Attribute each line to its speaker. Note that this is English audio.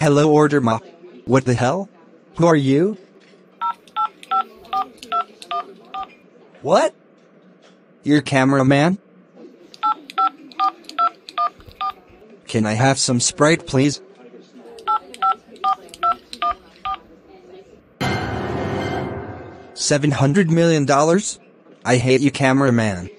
Speaker 1: Hello, Arthur ma. What the hell? Who are you? What? Your cameraman? Can I have some Sprite, please? Seven hundred million dollars? I hate you, cameraman.